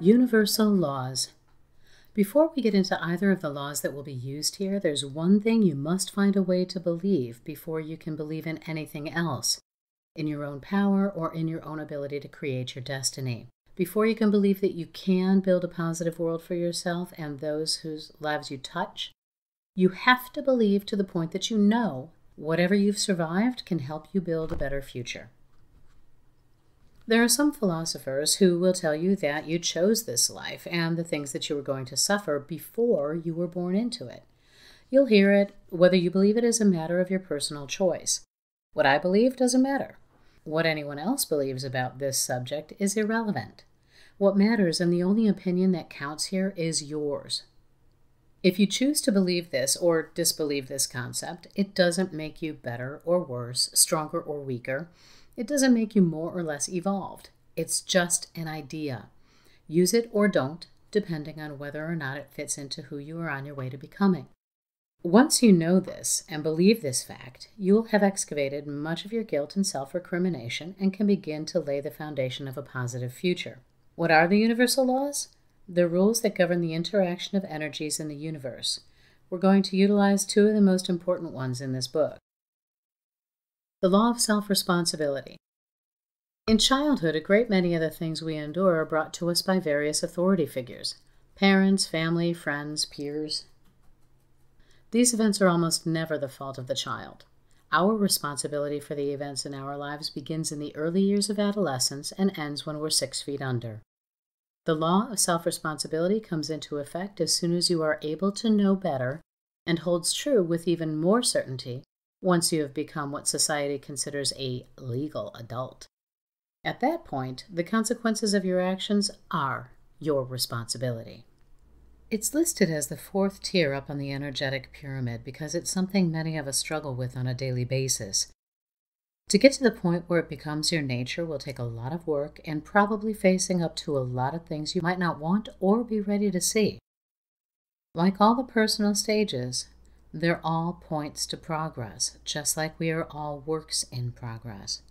Universal laws. Before we get into either of the laws that will be used here, there's one thing you must find a way to believe before you can believe in anything else in your own power or in your own ability to create your destiny. Before you can believe that you can build a positive world for yourself and those whose lives you touch, you have to believe to the point that you know whatever you've survived can help you build a better future. There are some philosophers who will tell you that you chose this life and the things that you were going to suffer before you were born into it. You'll hear it whether you believe it is a matter of your personal choice. What I believe doesn't matter. What anyone else believes about this subject is irrelevant. What matters and the only opinion that counts here is yours. If you choose to believe this or disbelieve this concept, it doesn't make you better or worse, stronger or weaker. It doesn't make you more or less evolved. It's just an idea. Use it or don't, depending on whether or not it fits into who you are on your way to becoming. Once you know this and believe this fact, you will have excavated much of your guilt and self recrimination and can begin to lay the foundation of a positive future. What are the universal laws? The rules that govern the interaction of energies in the universe. We're going to utilize two of the most important ones in this book the law of self responsibility. In childhood, a great many of the things we endure are brought to us by various authority figures parents, family, friends, peers. These events are almost never the fault of the child. Our responsibility for the events in our lives begins in the early years of adolescence and ends when we're six feet under. The law of self responsibility comes into effect as soon as you are able to know better and holds true with even more certainty once you have become what society considers a legal adult. At that point, the consequences of your actions are your responsibility. It's listed as the fourth tier up on the energetic pyramid because it's something many of us struggle with on a daily basis. To get to the point where it becomes your nature will take a lot of work and probably facing up to a lot of things you might not want or be ready to see. Like all the personal stages, they're all points to progress, just like we are all works in progress.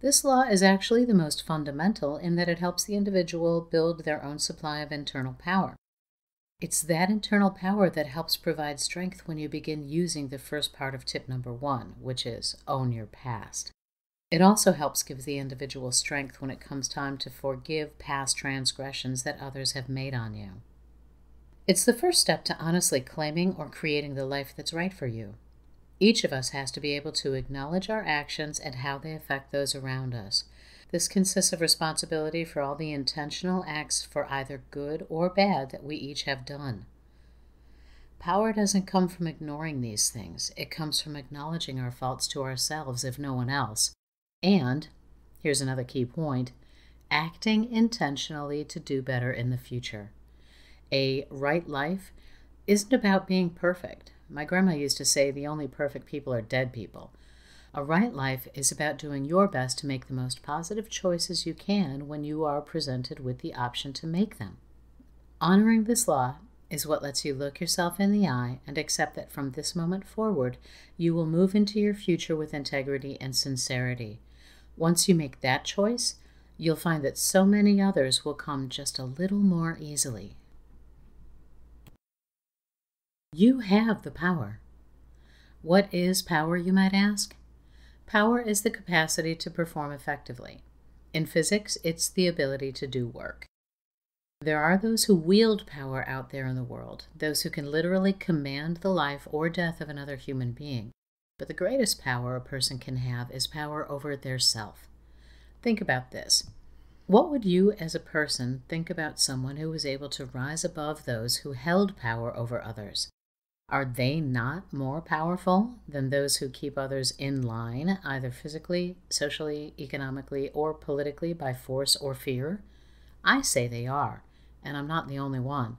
This law is actually the most fundamental in that it helps the individual build their own supply of internal power. It's that internal power that helps provide strength when you begin using the first part of tip number one, which is own your past. It also helps give the individual strength when it comes time to forgive past transgressions that others have made on you. It's the first step to honestly claiming or creating the life that's right for you. Each of us has to be able to acknowledge our actions and how they affect those around us. This consists of responsibility for all the intentional acts for either good or bad that we each have done. Power doesn't come from ignoring these things, it comes from acknowledging our faults to ourselves, if no one else. And, here's another key point acting intentionally to do better in the future. A right life isn't about being perfect. My grandma used to say the only perfect people are dead people. A right life is about doing your best to make the most positive choices you can when you are presented with the option to make them. Honoring this law is what lets you look yourself in the eye and accept that from this moment forward, you will move into your future with integrity and sincerity. Once you make that choice, you'll find that so many others will come just a little more easily. You have the power. What is power, you might ask? Power is the capacity to perform effectively. In physics, it's the ability to do work. There are those who wield power out there in the world, those who can literally command the life or death of another human being. But the greatest power a person can have is power over their self. Think about this. What would you, as a person, think about someone who was able to rise above those who held power over others? Are they not more powerful than those who keep others in line, either physically, socially, economically, or politically by force or fear? I say they are, and I'm not the only one.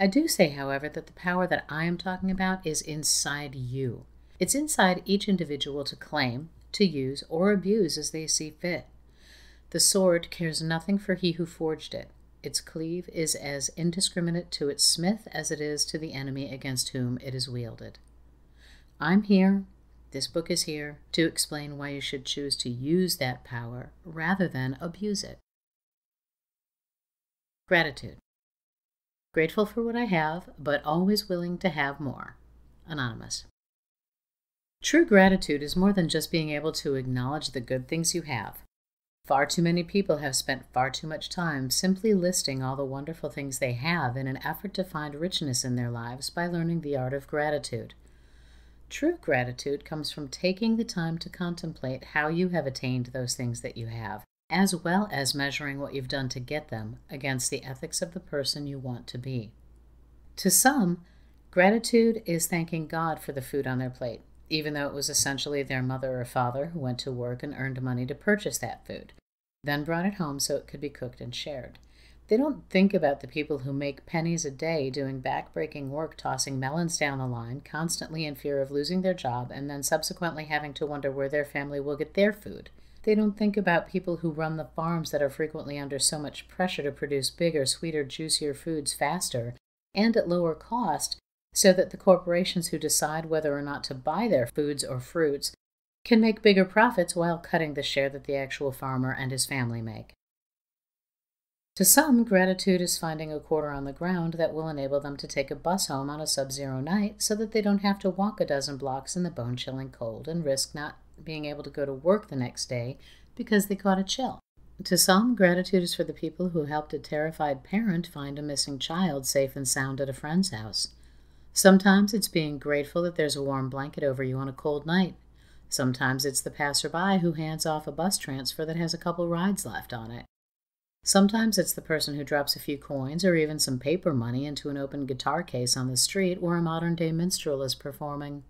I do say, however, that the power that I am talking about is inside you. It's inside each individual to claim, to use, or abuse as they see fit. The sword cares nothing for he who forged it. Its cleave is as indiscriminate to its smith as it is to the enemy against whom it is wielded. I'm here, this book is here, to explain why you should choose to use that power rather than abuse it. Gratitude. Grateful for what I have, but always willing to have more. Anonymous. True gratitude is more than just being able to acknowledge the good things you have. Far too many people have spent far too much time simply listing all the wonderful things they have in an effort to find richness in their lives by learning the art of gratitude. True gratitude comes from taking the time to contemplate how you have attained those things that you have as well as measuring what you've done to get them against the ethics of the person you want to be. To some, gratitude is thanking God for the food on their plate, even though it was essentially their mother or father who went to work and earned money to purchase that food, then brought it home so it could be cooked and shared. They don't think about the people who make pennies a day doing backbreaking work tossing melons down the line, constantly in fear of losing their job, and then subsequently having to wonder where their family will get their food. They don't think about people who run the farms that are frequently under so much pressure to produce bigger, sweeter, juicier foods faster and at lower cost, so that the corporations who decide whether or not to buy their foods or fruits can make bigger profits while cutting the share that the actual farmer and his family make. To some, gratitude is finding a quarter on the ground that will enable them to take a bus home on a sub zero night so that they don't have to walk a dozen blocks in the bone chilling cold and risk not being able to go to work the next day because they caught a chill. To some, gratitude is for the people who helped a terrified parent find a missing child safe and sound at a friend's house. Sometimes it's being grateful that there's a warm blanket over you on a cold night. Sometimes it's the passerby who hands off a bus transfer that has a couple rides left on it. Sometimes it's the person who drops a few coins or even some paper money into an open guitar case on the street where a modern day minstrel is performing.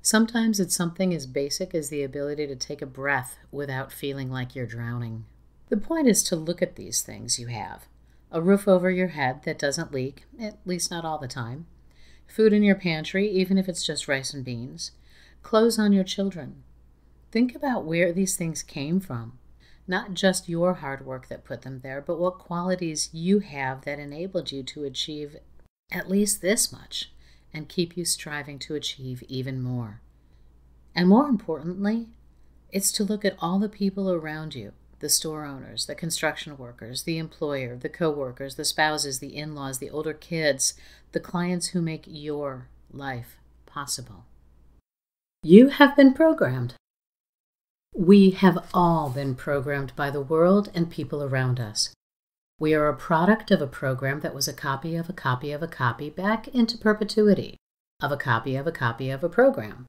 Sometimes it's something as basic as the ability to take a breath without feeling like you're drowning. The point is to look at these things you have a roof over your head that doesn't leak, at least not all the time, food in your pantry, even if it's just rice and beans, clothes on your children. Think about where these things came from. Not just your hard work that put them there, but what qualities you have that enabled you to achieve at least this much and keep you striving to achieve even more. And more importantly, it's to look at all the people around you the store owners, the construction workers, the employer, the co workers, the spouses, the in laws, the older kids, the clients who make your life possible. You have been programmed. We have all been programmed by the world and people around us. We are a product of a program that was a copy of a copy of a copy back into perpetuity, of a copy of a copy of a program.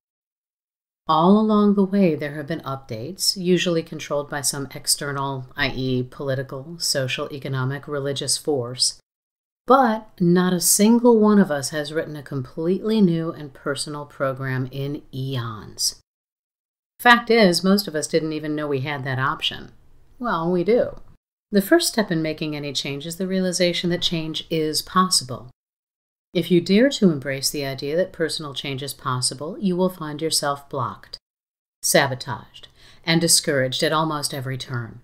All along the way, there have been updates, usually controlled by some external, i.e., political, social, economic, religious force. But not a single one of us has written a completely new and personal program in eons. Fact is, most of us didn't even know we had that option. Well, we do. The first step in making any change is the realization that change is possible. If you dare to embrace the idea that personal change is possible, you will find yourself blocked, sabotaged, and discouraged at almost every turn.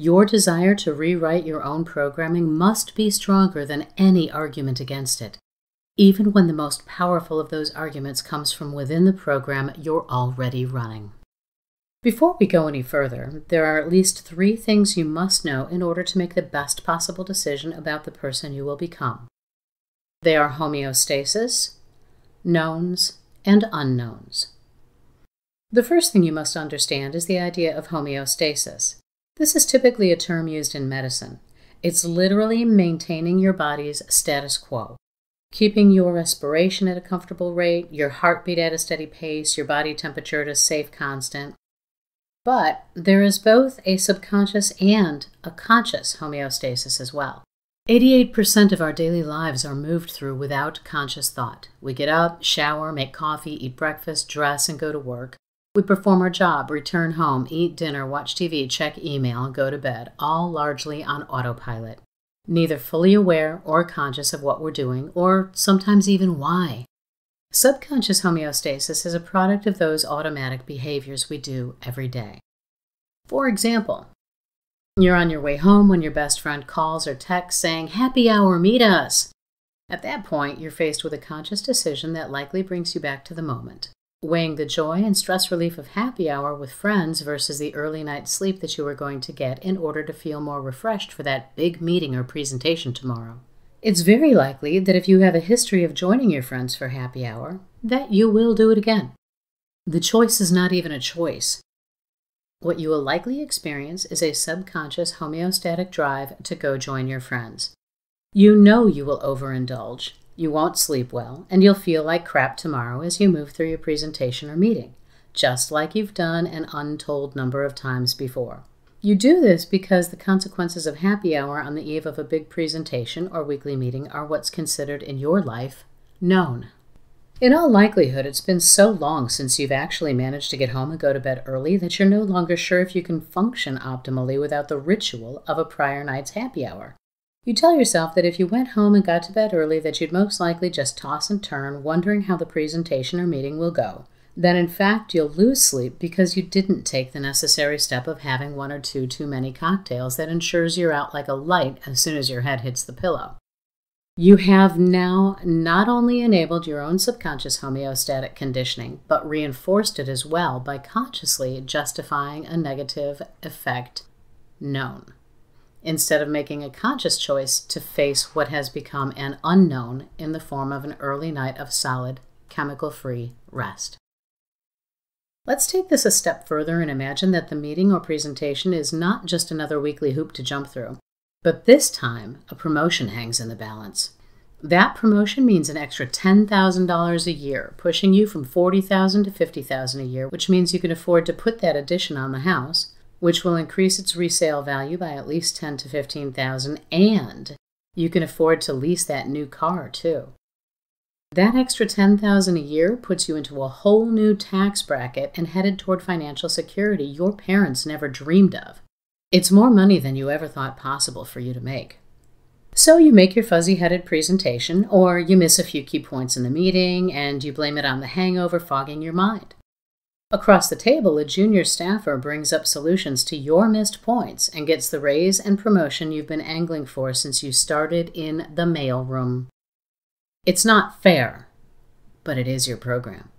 Your desire to rewrite your own programming must be stronger than any argument against it, even when the most powerful of those arguments comes from within the program you're already running. Before we go any further, there are at least three things you must know in order to make the best possible decision about the person you will become. They are homeostasis, knowns, and unknowns. The first thing you must understand is the idea of homeostasis. This is typically a term used in medicine. It's literally maintaining your body's status quo, keeping your respiration at a comfortable rate, your heartbeat at a steady pace, your body temperature at a safe constant, but there is both a subconscious and a conscious homeostasis as well. 88% of our daily lives are moved through without conscious thought. We get up, shower, make coffee, eat breakfast, dress, and go to work. We perform our job, return home, eat dinner, watch TV, check email, go to bed, all largely on autopilot, neither fully aware or conscious of what we're doing, or sometimes even why. Subconscious homeostasis is a product of those automatic behaviors we do every day. For example, you're on your way home when your best friend calls or texts saying, Happy hour, meet us. At that point, you're faced with a conscious decision that likely brings you back to the moment. Weighing the joy and stress relief of happy hour with friends versus the early night sleep that you are going to get in order to feel more refreshed for that big meeting or presentation tomorrow. It's very likely that if you have a history of joining your friends for happy hour, that you will do it again. The choice is not even a choice. What you will likely experience is a subconscious homeostatic drive to go join your friends. You know you will overindulge, you won't sleep well, and you'll feel like crap tomorrow as you move through your presentation or meeting, just like you've done an untold number of times before. You do this because the consequences of happy hour on the eve of a big presentation or weekly meeting are what's considered in your life known. In all likelihood, it's been so long since you've actually managed to get home and go to bed early that you're no longer sure if you can function optimally without the ritual of a prior night's happy hour. You tell yourself that if you went home and got to bed early that you'd most likely just toss and turn, wondering how the presentation or meeting will go. Then in fact you'll lose sleep because you didn't take the necessary step of having one or two too many cocktails that ensures you're out like a light as soon as your head hits the pillow. You have now not only enabled your own subconscious homeostatic conditioning, but reinforced it as well by consciously justifying a negative effect known instead of making a conscious choice to face what has become an unknown in the form of an early night of solid, chemical free rest. Let's take this a step further and imagine that the meeting or presentation is not just another weekly hoop to jump through, but this time a promotion hangs in the balance. That promotion means an extra $10,000 a year, pushing you from 40,000 to 50,000 a year, which means you can afford to put that addition on the house which will increase its resale value by at least 10 to 15,000 and you can afford to lease that new car too. That extra 10,000 a year puts you into a whole new tax bracket and headed toward financial security your parents never dreamed of. It's more money than you ever thought possible for you to make. So you make your fuzzy headed presentation, or you miss a few key points in the meeting and you blame it on the hangover fogging your mind. Across the table, a junior staffer brings up solutions to your missed points and gets the raise and promotion you've been angling for since you started in the mailroom. It's not fair, but it is your program.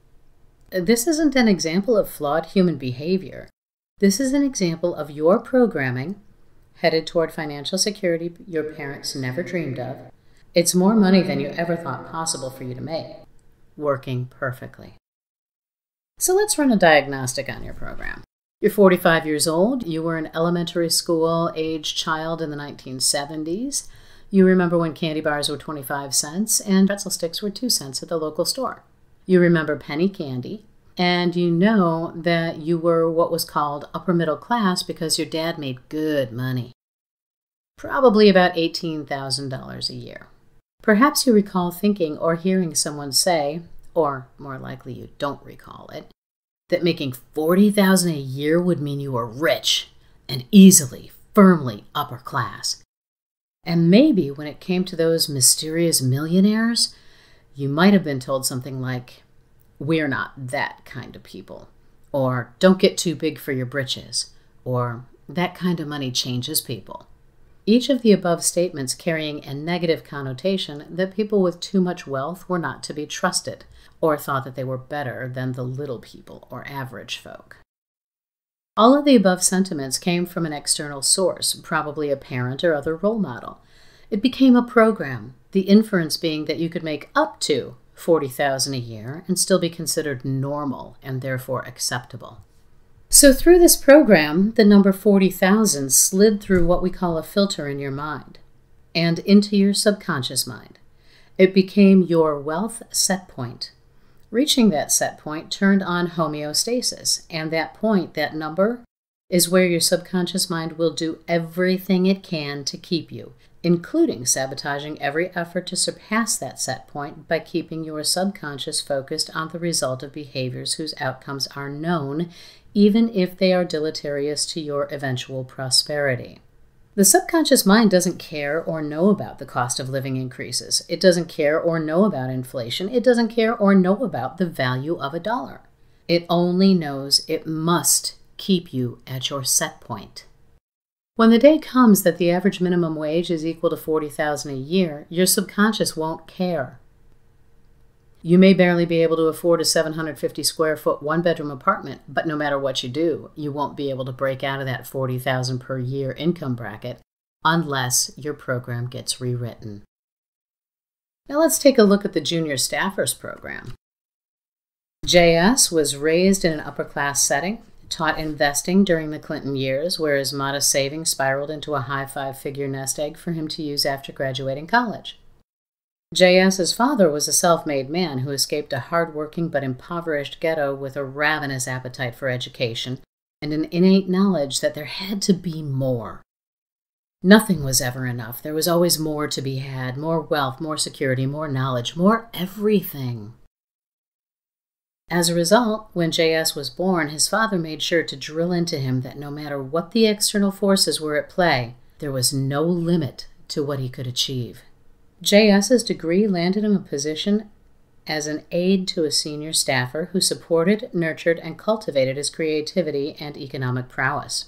This isn't an example of flawed human behavior. This is an example of your programming headed toward financial security your parents never dreamed of. It's more money than you ever thought possible for you to make, working perfectly. So let's run a diagnostic on your program. You're 45 years old. You were an elementary school age child in the 1970s. You remember when candy bars were 25 cents and pretzel sticks were 2 cents at the local store. You remember penny candy, and you know that you were what was called upper middle class because your dad made good money. Probably about $18,000 a year. Perhaps you recall thinking or hearing someone say, or more likely you don't recall it, that making 40,000 a year would mean you were rich and easily, firmly upper class. And maybe when it came to those mysterious millionaires, you might have been told something like, We're not that kind of people, or Don't get too big for your britches, or That kind of money changes people. Each of the above statements carrying a negative connotation that people with too much wealth were not to be trusted, or thought that they were better than the little people or average folk. All of the above sentiments came from an external source, probably a parent or other role model. It became a program, the inference being that you could make up to 40,000 a year and still be considered normal and therefore acceptable. So through this program, the number 40,000 slid through what we call a filter in your mind and into your subconscious mind. It became your wealth set point, Reaching that set point turned on homeostasis, and that point, that number, is where your subconscious mind will do everything it can to keep you, including sabotaging every effort to surpass that set point by keeping your subconscious focused on the result of behaviors whose outcomes are known, even if they are deleterious to your eventual prosperity. The subconscious mind doesn't care or know about the cost of living increases. It doesn't care or know about inflation. It doesn't care or know about the value of a dollar. It only knows it must keep you at your set point. When the day comes that the average minimum wage is equal to 40,000 a year, your subconscious won't care. You may barely be able to afford a 750 square foot one bedroom apartment, but no matter what you do, you won't be able to break out of that 40,000 per year income bracket unless your program gets rewritten. Now let's take a look at the Junior Staffers Program. JS was raised in an upper class setting, taught investing during the Clinton years, where his modest savings spiraled into a high five figure nest egg for him to use after graduating college. JS's father was a self made man who escaped a hard working but impoverished ghetto with a ravenous appetite for education and an innate knowledge that there had to be more. Nothing was ever enough. There was always more to be had more wealth, more security, more knowledge, more everything. As a result, when JS was born, his father made sure to drill into him that no matter what the external forces were at play, there was no limit to what he could achieve. JS's degree landed him a position as an aide to a senior staffer who supported, nurtured, and cultivated his creativity and economic prowess.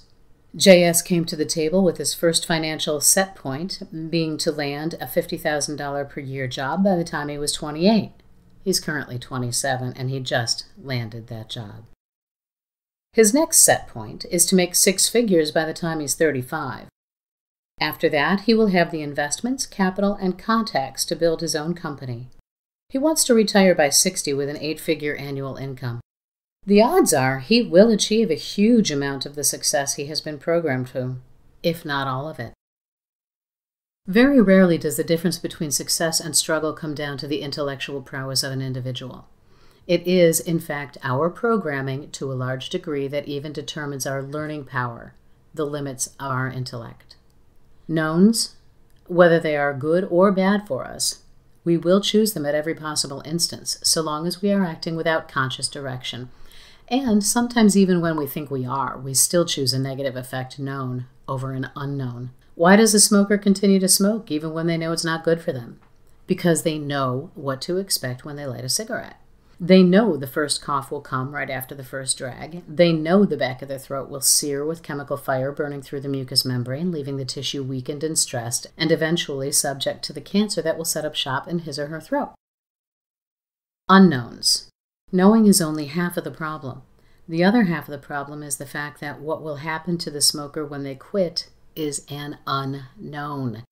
JS came to the table with his first financial set point being to land a $50,000 per year job by the time he was 28. He's currently 27 and he just landed that job. His next set point is to make six figures by the time he's 35. After that, he will have the investments, capital, and contacts to build his own company. He wants to retire by 60 with an eight figure annual income. The odds are he will achieve a huge amount of the success he has been programmed to, if not all of it. Very rarely does the difference between success and struggle come down to the intellectual prowess of an individual. It is, in fact, our programming to a large degree that even determines our learning power, the limits of our intellect. Knowns, whether they are good or bad for us, we will choose them at every possible instance, so long as we are acting without conscious direction. And sometimes, even when we think we are, we still choose a negative effect known over an unknown. Why does a smoker continue to smoke even when they know it's not good for them? Because they know what to expect when they light a cigarette. They know the first cough will come right after the first drag. They know the back of their throat will sear with chemical fire burning through the mucous membrane, leaving the tissue weakened and stressed, and eventually subject to the cancer that will set up shop in his or her throat. Unknowns. Knowing is only half of the problem. The other half of the problem is the fact that what will happen to the smoker when they quit is an unknown.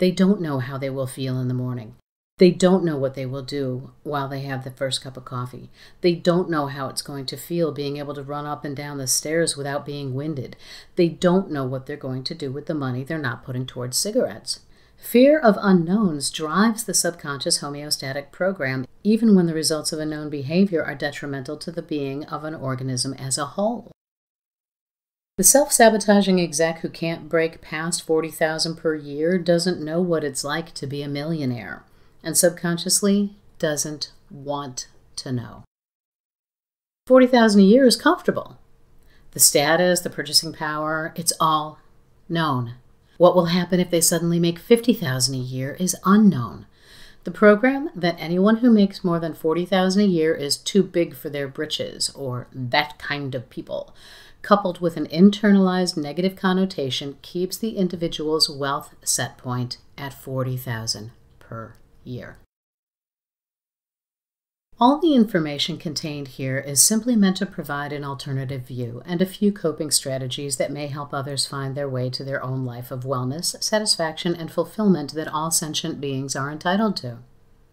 They don't know how they will feel in the morning. They don't know what they will do while they have the first cup of coffee. They don't know how it's going to feel being able to run up and down the stairs without being winded. They don't know what they're going to do with the money they're not putting towards cigarettes. Fear of unknowns drives the subconscious homeostatic program, even when the results of a known behavior are detrimental to the being of an organism as a whole. The self sabotaging exec who can't break past 40,000 per year doesn't know what it's like to be a millionaire and subconsciously doesn't want to know. 40,000 a year is comfortable. The status, the purchasing power, it's all known. What will happen if they suddenly make 50,000 a year is unknown. The program that anyone who makes more than 40,000 a year is too big for their britches or that kind of people coupled with an internalized negative connotation, keeps the individual's wealth set point at 40,000 per year. All the information contained here is simply meant to provide an alternative view and a few coping strategies that may help others find their way to their own life of wellness, satisfaction, and fulfillment that all sentient beings are entitled to.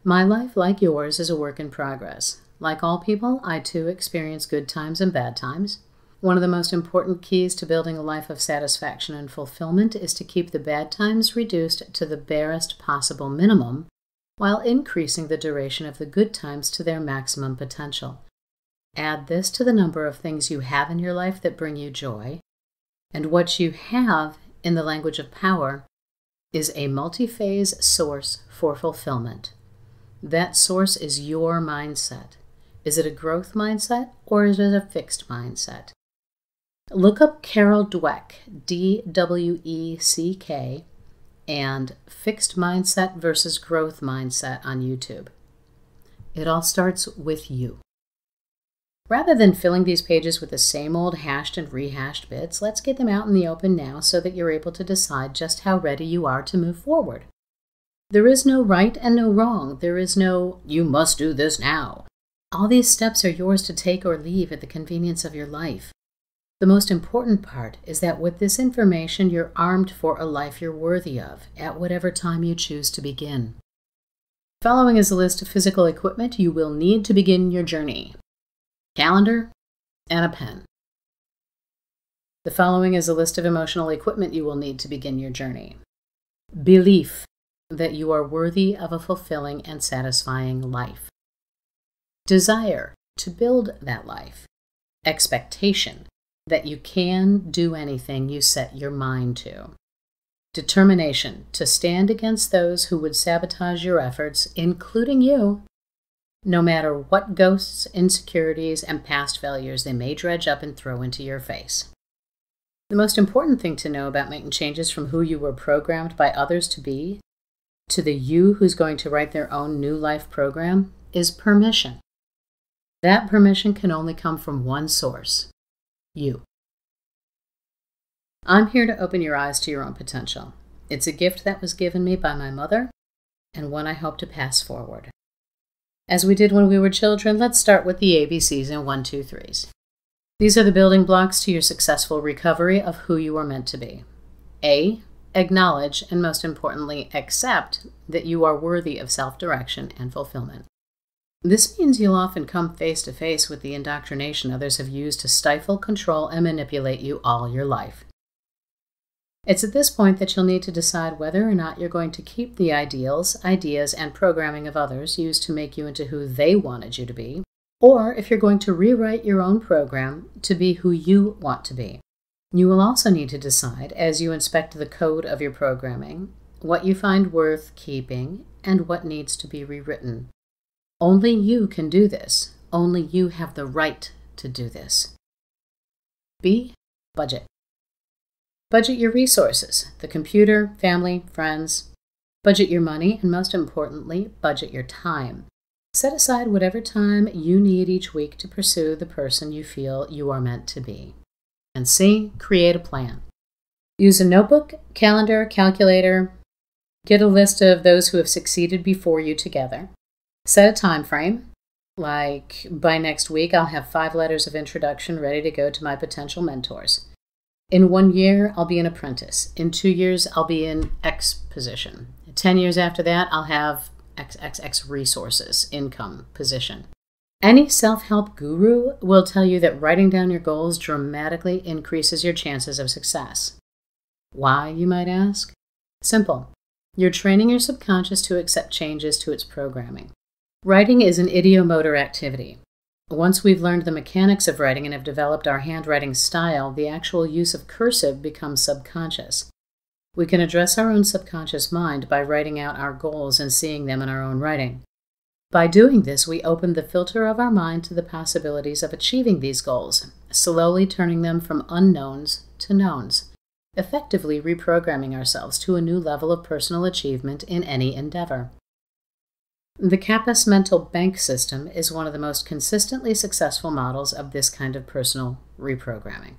My life, like yours, is a work in progress. Like all people, I too experience good times and bad times. One of the most important keys to building a life of satisfaction and fulfillment is to keep the bad times reduced to the barest possible minimum while increasing the duration of the good times to their maximum potential. Add this to the number of things you have in your life that bring you joy, and what you have in the language of power is a multi phase source for fulfillment. That source is your mindset. Is it a growth mindset or is it a fixed mindset? Look up Carol Dweck, D W E C K, and Fixed Mindset versus Growth Mindset on YouTube. It all starts with you. Rather than filling these pages with the same old hashed and rehashed bits, let's get them out in the open now so that you're able to decide just how ready you are to move forward. There is no right and no wrong. There is no, you must do this now. All these steps are yours to take or leave at the convenience of your life. The most important part is that with this information, you're armed for a life you're worthy of at whatever time you choose to begin. Following is a list of physical equipment you will need to begin your journey calendar and a pen. The following is a list of emotional equipment you will need to begin your journey belief that you are worthy of a fulfilling and satisfying life, desire to build that life, expectation that you can do anything you set your mind to, determination to stand against those who would sabotage your efforts, including you, no matter what ghosts, insecurities, and past failures they may dredge up and throw into your face. The most important thing to know about making changes from who you were programmed by others to be to the you who's going to write their own new life program is permission. That permission can only come from one source you. I'm here to open your eyes to your own potential. It's a gift that was given me by my mother and one I hope to pass forward. As we did when we were children, let's start with the ABCs and one, two, threes. These are the building blocks to your successful recovery of who you are meant to be. A. Acknowledge, and most importantly, accept that you are worthy of self direction and fulfillment. This means you'll often come face to face with the indoctrination others have used to stifle, control, and manipulate you all your life. It's at this point that you'll need to decide whether or not you're going to keep the ideals, ideas, and programming of others used to make you into who they wanted you to be, or if you're going to rewrite your own program to be who you want to be. You will also need to decide, as you inspect the code of your programming, what you find worth keeping and what needs to be rewritten. Only you can do this. Only you have the right to do this. B. Budget. Budget your resources the computer, family, friends. Budget your money, and most importantly, budget your time. Set aside whatever time you need each week to pursue the person you feel you are meant to be. And C. Create a plan. Use a notebook, calendar, calculator. Get a list of those who have succeeded before you together. Set a time frame. Like by next week, I'll have five letters of introduction ready to go to my potential mentors. In one year, I'll be an apprentice. In two years, I'll be in X position. Ten years after that, I'll have XXX resources, income, position. Any self help guru will tell you that writing down your goals dramatically increases your chances of success. Why, you might ask? Simple. You're training your subconscious to accept changes to its programming. Writing is an ideomotor activity. Once we've learned the mechanics of writing and have developed our handwriting style, the actual use of cursive becomes subconscious. We can address our own subconscious mind by writing out our goals and seeing them in our own writing. By doing this, we open the filter of our mind to the possibilities of achieving these goals, slowly turning them from unknowns to knowns, effectively reprogramming ourselves to a new level of personal achievement in any endeavor. The Kappas mental bank system is one of the most consistently successful models of this kind of personal reprogramming.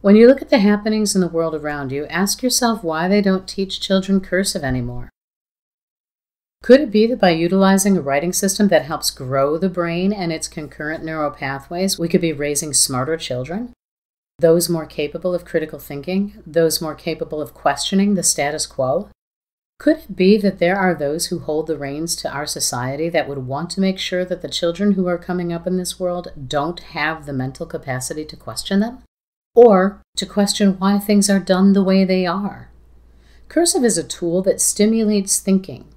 When you look at the happenings in the world around you, ask yourself why they don't teach children cursive anymore. Could it be that by utilizing a writing system that helps grow the brain and its concurrent neural pathways, we could be raising smarter children? Those more capable of critical thinking, those more capable of questioning the status quo? Could it be that there are those who hold the reins to our society that would want to make sure that the children who are coming up in this world don't have the mental capacity to question them? Or to question why things are done the way they are? Cursive is a tool that stimulates thinking.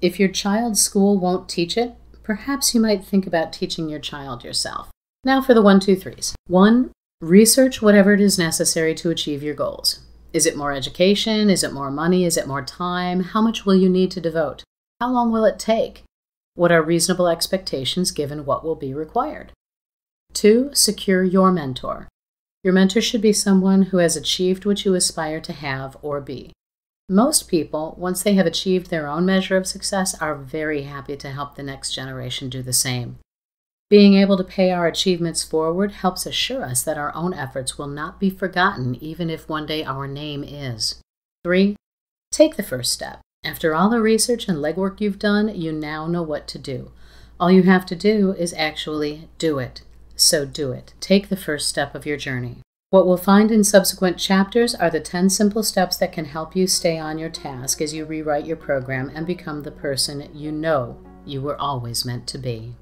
If your child's school won't teach it, perhaps you might think about teaching your child yourself. Now for the one, two, threes. One, research whatever it is necessary to achieve your goals. Is it more education? Is it more money? Is it more time? How much will you need to devote? How long will it take? What are reasonable expectations given what will be required? Two, secure your mentor. Your mentor should be someone who has achieved what you aspire to have or be. Most people, once they have achieved their own measure of success, are very happy to help the next generation do the same. Being able to pay our achievements forward helps assure us that our own efforts will not be forgotten even if one day our name is. 3. Take the first step. After all the research and legwork you've done, you now know what to do. All you have to do is actually do it. So do it. Take the first step of your journey. What we'll find in subsequent chapters are the 10 simple steps that can help you stay on your task as you rewrite your program and become the person you know you were always meant to be.